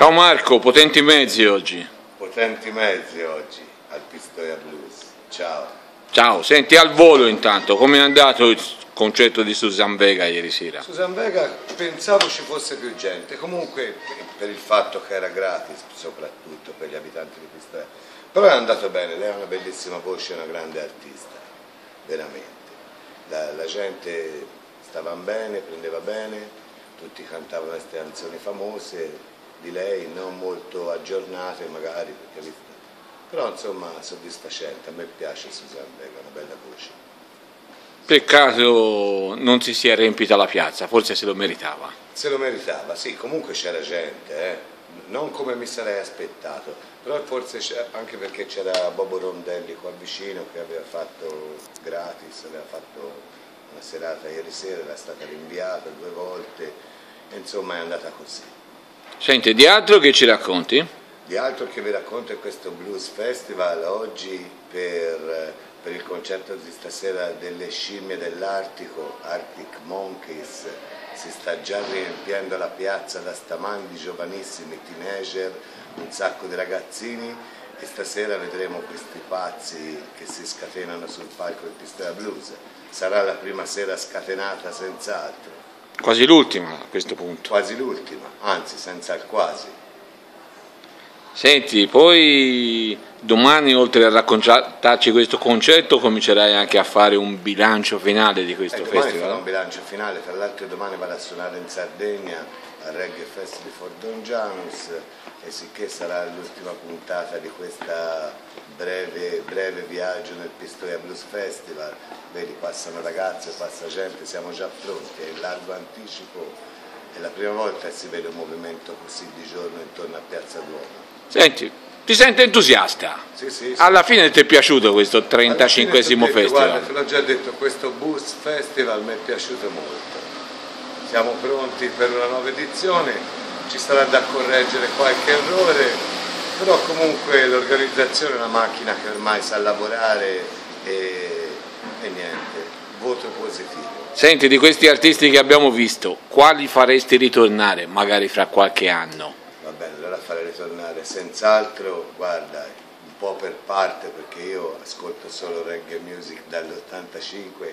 Ciao Marco, potenti mezzi oggi. Potenti mezzi oggi al Pistoia Blues. Ciao. Ciao, senti al volo intanto, come è andato il concerto di Susan Vega ieri sera? Susan Vega pensavo ci fosse più gente, comunque per il fatto che era gratis, soprattutto per gli abitanti di Pistoia. Però è andato bene, lei ha una bellissima voce, è una grande artista, veramente. La, la gente stava bene, prendeva bene, tutti cantavano queste canzoni famose, di lei, non molto aggiornate magari, perché, però insomma soddisfacente, a me piace Susanne Vega, una bella voce. Peccato non si sia riempita la piazza, forse se lo meritava. Se lo meritava, sì, comunque c'era gente, eh? non come mi sarei aspettato, però forse anche perché c'era Bobo Rondelli qua vicino che aveva fatto gratis, aveva fatto una serata ieri sera, era stata rinviata due volte, insomma è andata così. Senti, di altro che ci racconti? Di altro che vi racconto è questo Blues Festival, oggi per, per il concerto di stasera delle scimmie dell'Artico, Arctic Monkeys, si sta già riempiendo la piazza da stamani di giovanissimi teenager, un sacco di ragazzini e stasera vedremo questi pazzi che si scatenano sul palco del Pistoia Blues. Sarà la prima sera scatenata senz'altro. Quasi l'ultima a questo punto. Quasi l'ultima, anzi senza il quasi. Senti, poi domani oltre a raccontarci questo concetto comincerai anche a fare un bilancio finale di questo eh, festival. Farò un bilancio finale, tra l'altro domani vado a suonare in Sardegna al Reggae Fest di Fort Don Janus e sicché sarà l'ultima puntata di questo breve, breve, viaggio nel Pistoia Blues Festival. Vedi, passano ragazze, passa gente, siamo già pronti, è in largo anticipo. È la prima volta che si vede un movimento così di giorno intorno a Piazza Duomo. Senti, ti senti entusiasta? Sì, sì, sì. Alla fine ti è piaciuto questo 35 festival? Guarda, te l'ho già detto, questo Blues Festival mi è piaciuto molto siamo pronti per una nuova edizione, ci sarà da correggere qualche errore, però comunque l'organizzazione è una macchina che ormai sa lavorare e, e niente, voto positivo. Senti, di questi artisti che abbiamo visto, quali faresti ritornare magari fra qualche anno? Farei ritornare senz'altro, guarda, un po' per parte perché io ascolto solo reggae music dall'85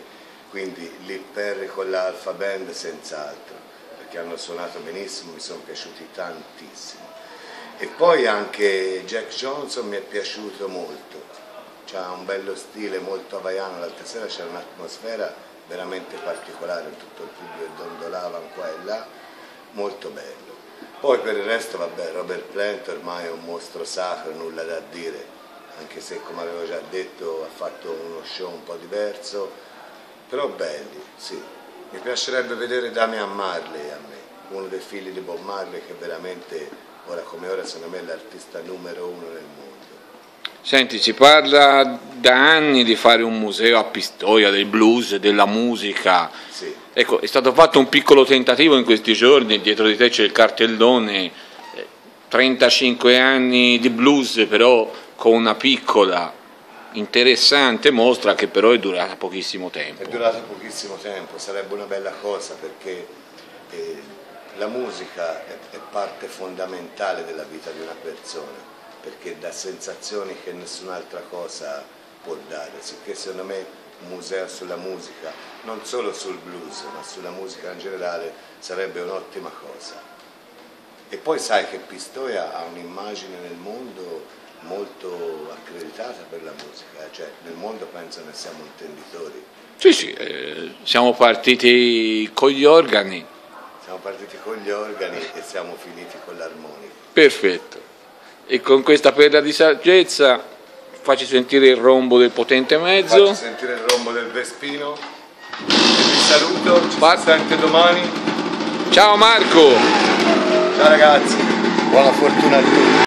quindi Lee Perry con l'Alpha Band senz'altro, perché hanno suonato benissimo, mi sono piaciuti tantissimo. E poi anche Jack Johnson mi è piaciuto molto, ha un bello stile molto havaiano, l'altra sera c'era un'atmosfera veramente particolare, tutto il pubblico dondolava qua e là, molto bello. Poi per il resto, vabbè, Robert Plant ormai è un mostro sacro, nulla da dire, anche se come avevo già detto ha fatto uno show un po' diverso, però belli, sì. Mi piacerebbe vedere Damian Marley a me, uno dei figli di Bob Marley che veramente, ora come ora, secondo me è l'artista numero uno nel mondo. Senti, si parla da anni di fare un museo a Pistoia del blues, della musica. Sì. Ecco, è stato fatto un piccolo tentativo in questi giorni, dietro di te c'è il cartellone, 35 eh, anni di blues però con una piccola interessante mostra che però è durata pochissimo tempo. È durata pochissimo tempo, sarebbe una bella cosa perché eh, la musica è, è, parte fondamentale della vita di una persona, perché dà sensazioni che nessun'altra cosa può dare, sicché secondo me un museo sulla musica, non solo sul blues, ma sulla musica in generale, sarebbe un'ottima cosa. E poi sai che Pistoia ha un'immagine nel mondo molto accreditata per la musica, eh? cioè nel mondo penso ne siamo intenditori. Sì, sì, eh, siamo partiti con gli organi. Siamo partiti con gli organi e siamo finiti con l'armonica. Perfetto. E con questa perla di saggezza facci sentire il rombo del potente mezzo. Facci sentire il rombo del Vespino. E vi saluto, ci Par- sente domani. Ciao Marco! Ciao ragazzi, buona fortuna a tutti.